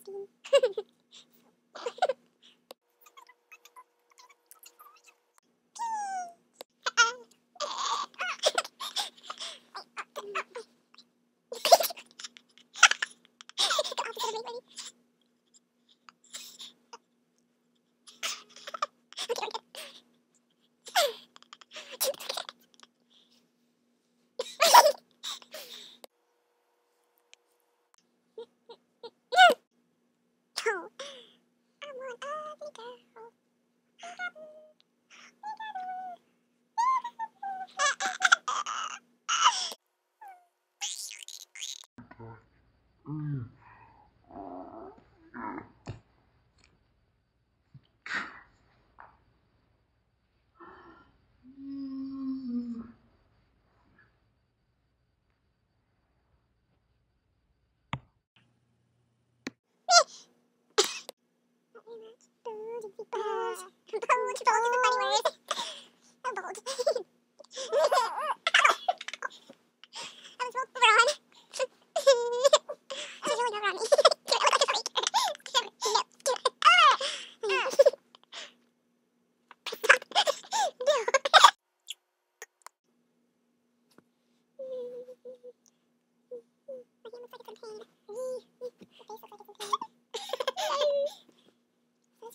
Thursday. Mm. Bold. Bold. Bold. Bold. Bold. Bold. Bold. Bold.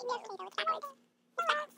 Thank you.